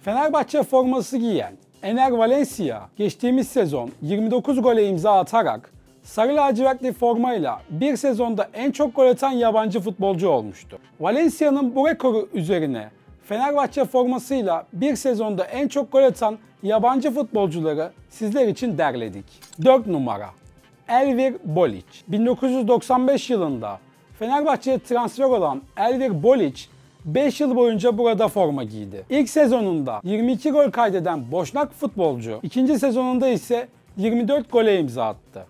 Fenerbahçe forması giyen Ener Valencia geçtiğimiz sezon 29 gole imza atarak sarı lacivertli formayla bir sezonda en çok gol atan yabancı futbolcu olmuştu. Valencia'nın bu rekoru üzerine Fenerbahçe formasıyla bir sezonda en çok gol atan yabancı futbolcuları sizler için derledik. 4 numara Elvir Bolic. 1995 yılında Fenerbahçe'ye transfer olan Elvir Bolic 5 yıl boyunca burada forma giydi. İlk sezonunda 22 gol kaydeden Boşnak futbolcu, ikinci sezonunda ise 24 gole imza attı.